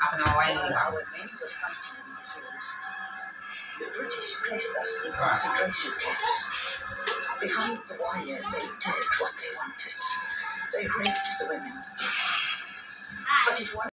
Apa nama wayang ini, Pak? Our men were fighting in the fields. The British placed us in concentration camps. Behind the wire, they did what they wanted. They raped the women. But if one